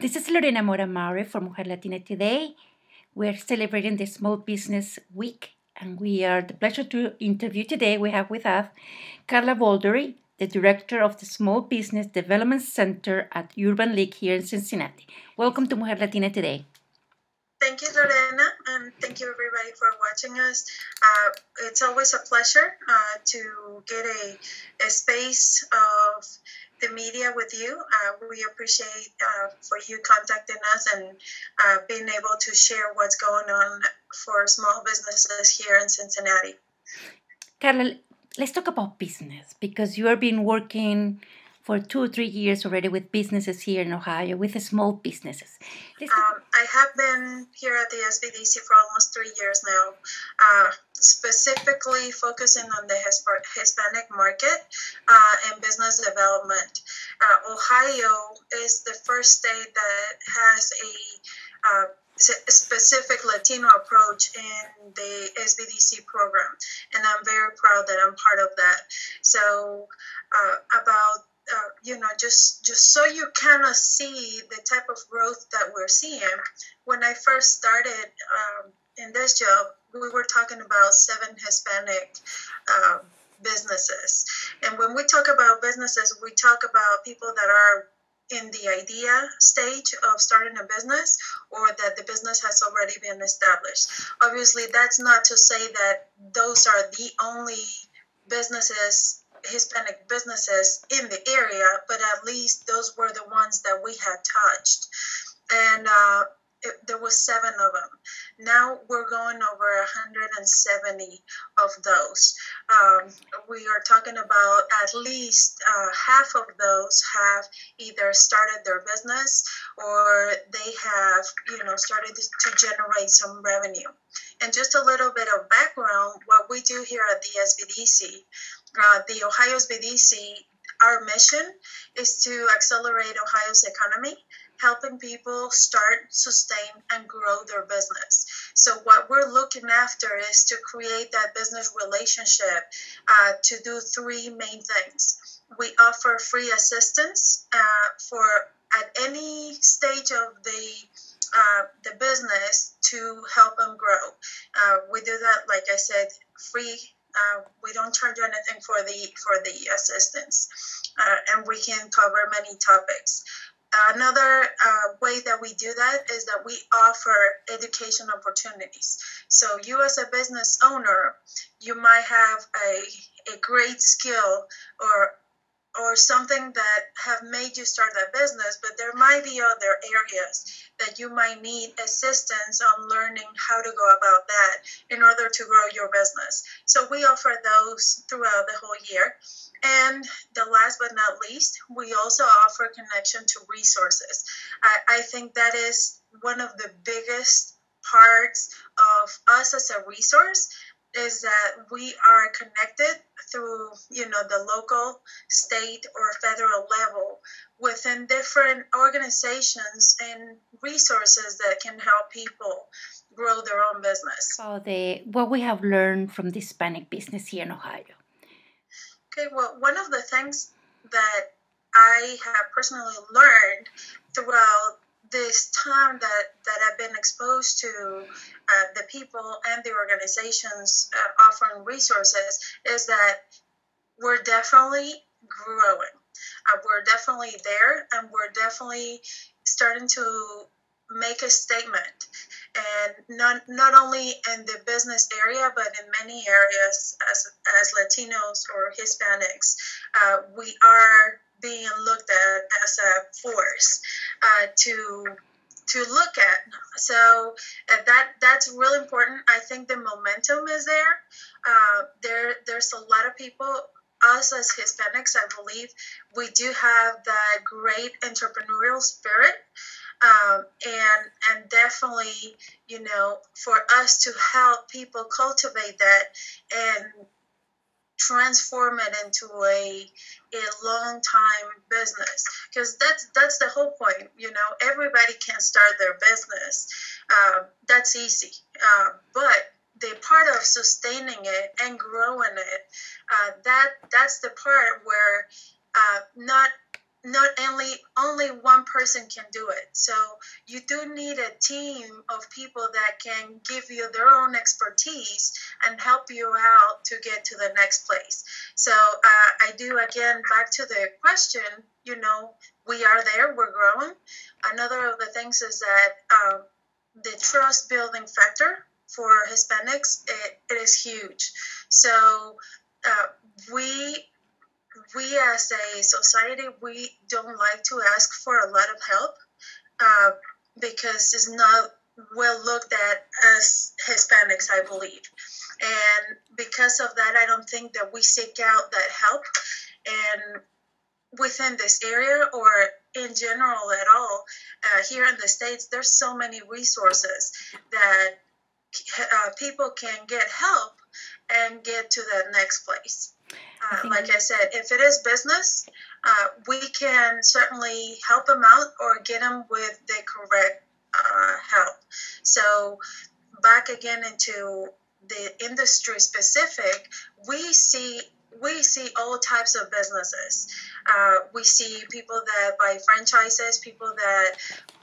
This is Lorena Mora Mowry for Mujer Latina Today. We're celebrating the Small Business Week, and we are the pleasure to interview today. We have with us Karla Boldery, the director of the Small Business Development Center at Urban League here in Cincinnati. Welcome to Mujer Latina Today. Thank you, Lorena, and thank you everybody for watching us. Uh, it's always a pleasure uh, to get a, a space of the media with you. Uh, we appreciate uh, for you contacting us and uh, being able to share what's going on for small businesses here in Cincinnati. Karla, let's talk about business because you have been working for two or three years already with businesses here in Ohio, with small businesses. Um, I have been here at the SBDC for almost three years now, uh, specifically focusing on the Hispanic market uh, and business development. Uh, Ohio is the first state that has a uh, specific Latino approach in the SBDC program, and I'm very proud that I'm part of that. So, uh, about uh, you know, just just so you kind of see the type of growth that we're seeing. When I first started um, in this job, we were talking about seven Hispanic uh, businesses, and when we talk about businesses, we talk about people that are in the idea stage of starting a business or that the business has already been established. Obviously, that's not to say that those are the only businesses Hispanic businesses in the area, but at least those were the ones that we had touched. And uh, it, there was seven of them. Now we're going over 170 of those. Um, we are talking about at least uh, half of those have either started their business or they have, you know, started to generate some revenue. And just a little bit of background, what we do here at the SBDC, uh, the Ohio SBDC, our mission is to accelerate Ohio's economy, helping people start, sustain, and grow their business. So, what we're looking after is to create that business relationship uh, to do three main things. We offer free assistance uh, for at any stage of the uh, the business to help them grow. Uh, we do that, like I said, free uh, we don't charge anything for the for the assistance, uh, and we can cover many topics. Another uh, way that we do that is that we offer education opportunities. So you as a business owner, you might have a, a great skill or or something that have made you start that business, but there might be other areas that you might need assistance on learning how to go about that in order to grow your business. So we offer those throughout the whole year. And the last but not least, we also offer connection to resources. I, I think that is one of the biggest parts of us as a resource is that we are connected through you know the local state or federal level within different organizations and resources that can help people grow their own business. So the what we have learned from the hispanic business here in ohio. Okay well one of the things that i have personally learned throughout this time that, that I've been exposed to uh, the people and the organizations uh, offering resources is that we're definitely growing. Uh, we're definitely there and we're definitely starting to make a statement and not not only in the business area but in many areas as as latinos or hispanics uh, we are being looked at as a force uh, to to look at. So uh, that that's really important. I think the momentum is there. Uh, there there's a lot of people. Us as Hispanics, I believe we do have that great entrepreneurial spirit. Um, and and definitely you know for us to help people cultivate that and transform it into a a long time business. Because that's that's the whole point you know everybody can start their business uh, that's easy. Uh, but the part of sustaining it and growing it uh, that that's the part where uh, not not only only one person can do it. So you do need a team of people that can give you their own expertise and help you out to get to the next place. So uh, i do again back to the question you know we are there we're growing. Another of the things is that uh, the trust building factor for hispanics it, it is huge. So uh, we we as a society we don't like to ask for a lot of help uh, because it's not well looked at as Hispanics, I believe. And because of that, I don't think that we seek out that help. And within this area or in general at all, uh, here in the States, there's so many resources that uh, people can get help and get to that next place. Uh, like I said, if it is business, uh, we can certainly help them out or get them with the correct uh, help. So, back again into the industry specific, we see we see all types of businesses. Uh, we see people that buy franchises, people that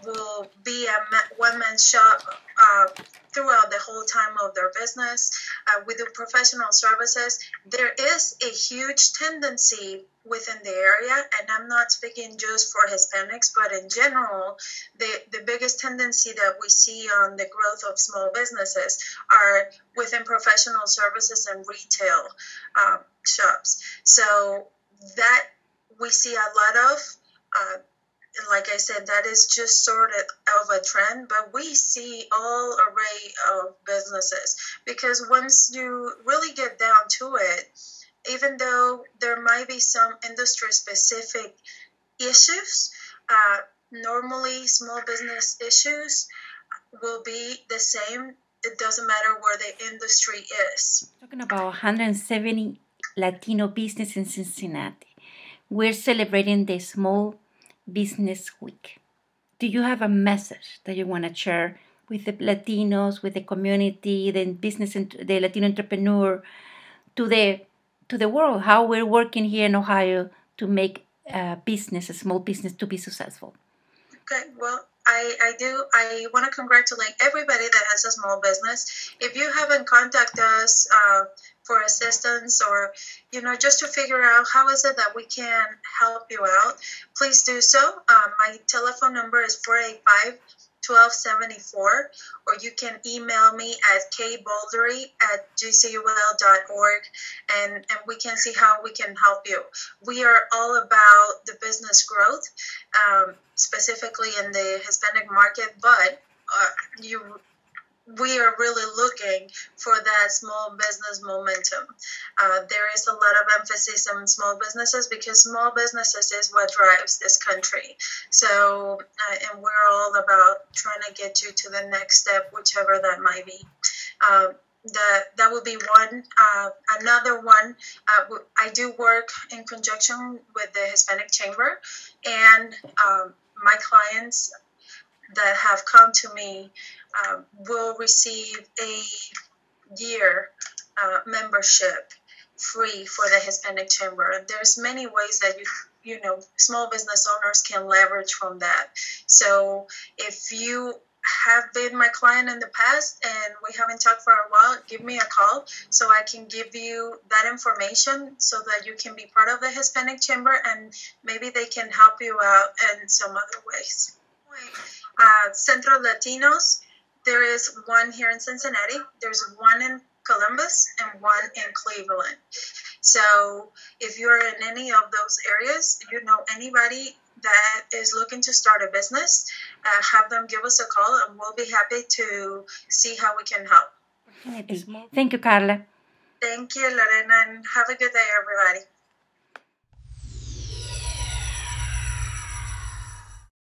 will be a one man shop uh, throughout the whole time of their business. Uh, we do professional services. There is a huge tendency within the area, and I'm not speaking just for Hispanics, but in general, the, the biggest tendency that we see on the growth of small businesses are within professional services and retail um, shops. So that we see a lot of. Uh, like I said, that is just sort of a trend, but we see all array of businesses because once you really get down to it, even though there might be some industry specific issues, uh, normally small business issues will be the same. It doesn't matter where the industry is. Talking about 170 Latino business in Cincinnati. We're celebrating the Small Business Week. Do you have a message that you want to share with the Latinos, with the community, the business, and the Latino entrepreneur, to the to the world? How we're working here in Ohio to make a business, a small business, to be successful. Okay, well, I, I do I want to congratulate everybody that has a small business. If you haven't contacted us uh, for assistance or you know just to figure out how is it that we can help you out, please do so. Um, my telephone number is 485 1274 or you can email me at kboldery at gcul.org and, and we can see how we can help you. We are all about the business growth, um, specifically in the Hispanic market, but uh, you we are really looking for that small business momentum. Uh, there is a lot of emphasis on small businesses because small businesses is what drives this country. So, uh, and we're all about trying to get you to the next step, whichever that might be. Uh, that that would be one. Uh, another one, uh, I do work in conjunction with the Hispanic Chamber, and um, my clients that have come to me uh, will receive a year uh, membership free for the Hispanic Chamber. There's many ways that you you know small business owners can leverage from that. So if you have been my client in the past and we haven't talked for a while, give me a call so I can give you that information so that you can be part of the Hispanic Chamber and maybe they can help you out in some other ways. Uh, Centro Latinos, there is one here in Cincinnati, there's one in Columbus, and one in Cleveland. So if you're in any of those areas, you know anybody that is looking to start a business, uh, have them give us a call and we'll be happy to see how we can help. Thank you, Karla. Thank you, Lorena, and have a good day, everybody.